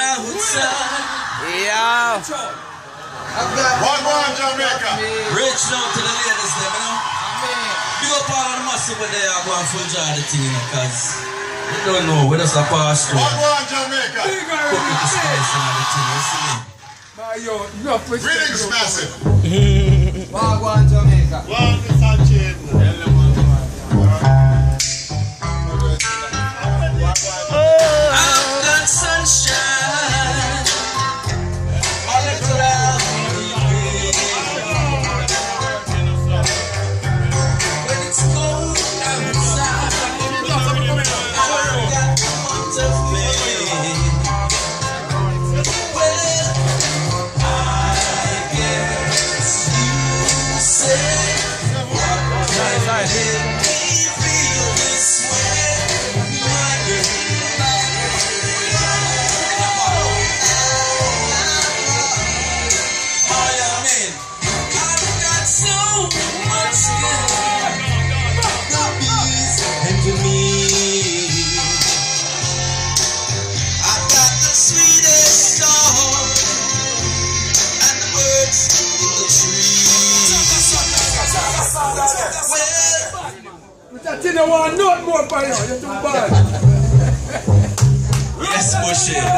outside. Yeah. One one Jamaica. Rich now to the ladies them, you know. Big up all the massive when they are going full jar the thing, you know, cause you don't know where does the pass through. One one Jamaica. Cook it the spice the thing, you see me. Greetings massive. Wagwan Jamaica. Yeah. But that thing I want more for You're too bad. Let's push it.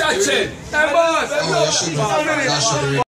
চাচ্ছেন